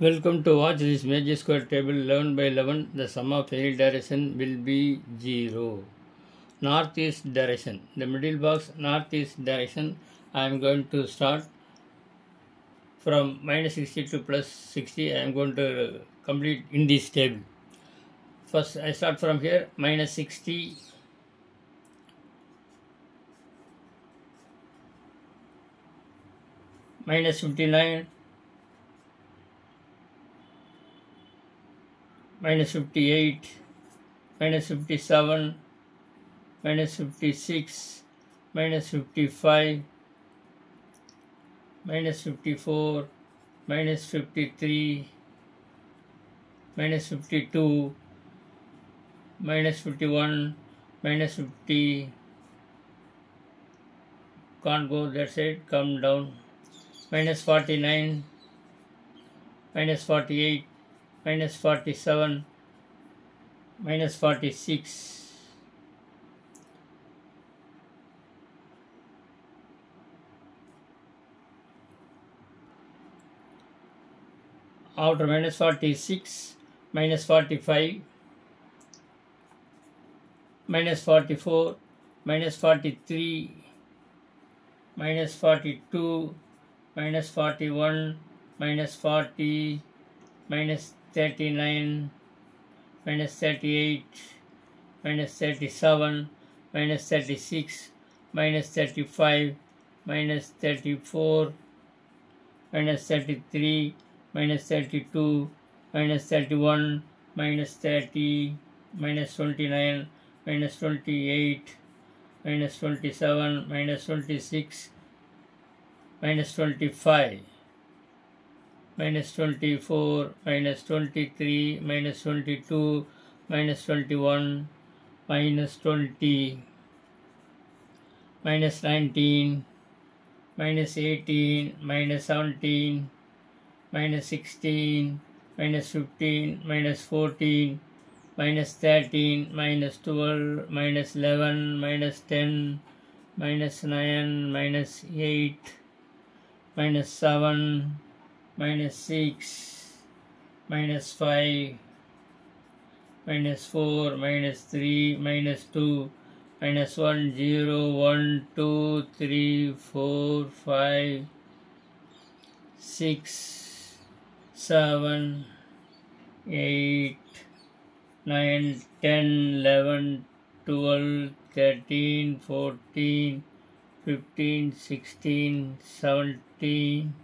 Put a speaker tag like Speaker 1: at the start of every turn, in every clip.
Speaker 1: Welcome to watch this magic square table 11 by 11. The sum of any direction will be 0. Northeast direction. The middle box northeast direction. I am going to start from minus 60 to plus 60. I am going to complete in this table. First I start from here minus 60 minus 59 minus 58 minus 57 minus 56 minus 55 minus 54 minus 53 minus 52 minus 51 minus 50 can't go that's it, come down. Minus 49 minus 48 minus 47 minus 46 after minus 46 minus 45 minus 44 minus 43 minus 42 minus 41 minus 40 minus 39 minus 38 minus 37 minus 36 minus 35 minus 34 minus 33 minus 32 minus 31 minus 30 minus 29 minus 28 minus 27 minus 26 minus 25 minus 24 minus 23 minus 22 minus 21 minus 20 minus 19 minus 18 minus 17 minus 16 minus 15 minus 14 minus 13 minus 12 minus 11 minus 10 minus 9 minus 8 minus 7 minus 6 minus 5 minus 4 minus 3 minus 2 minus 1 0 1 2 3 4 5 6 7 8 9 10 11 12 13 14 15 16 17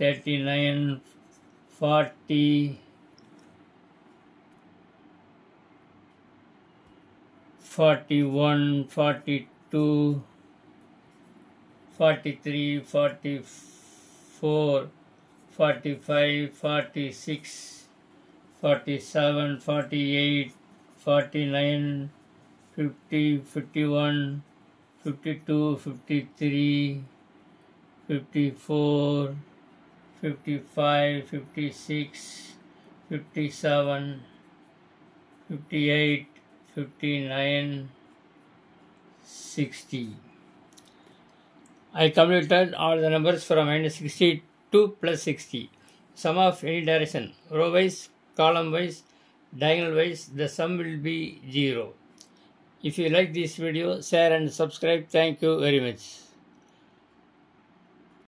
Speaker 1: 39 40 41 42 43 44 45 46 47 48 49 50 51 52 53 54 55 56 57 58 59 60 I completed all the numbers from minus 60 to plus 60 sum of any direction. Row wise column wise diagonal wise the sum will be 0 if you like this video share and subscribe. Thank you very much